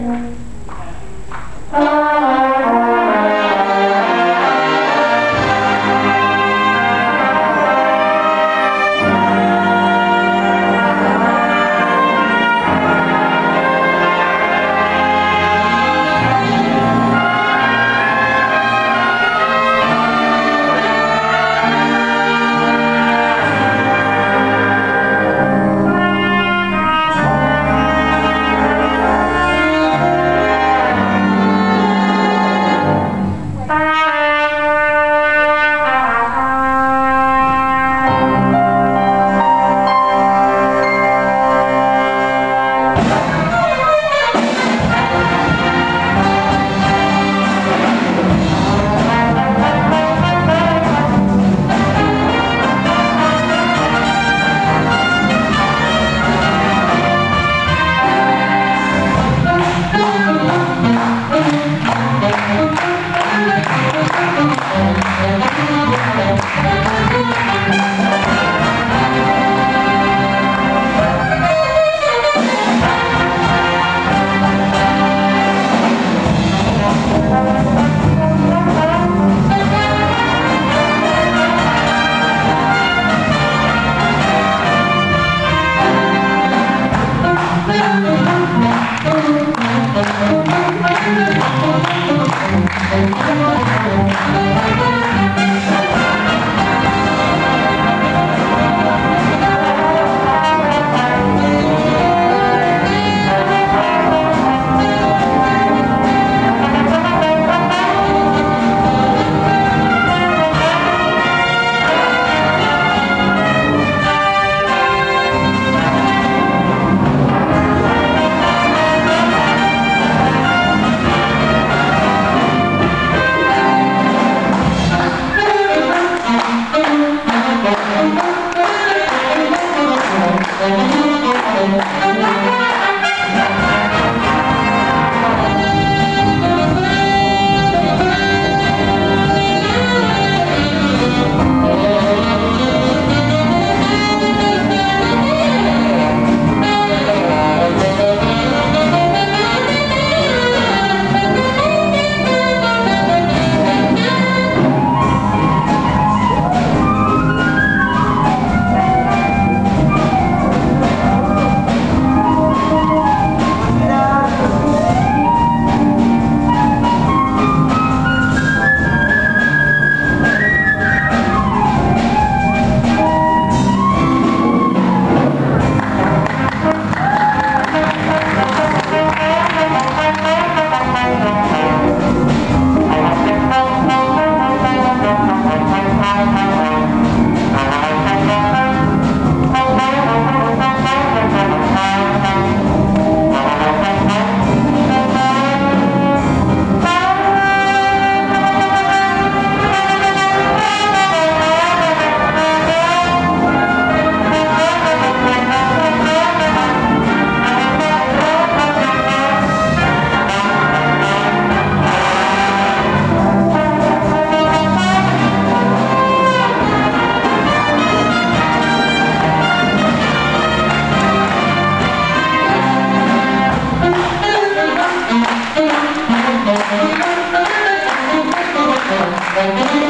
うん Yeah. Thank you.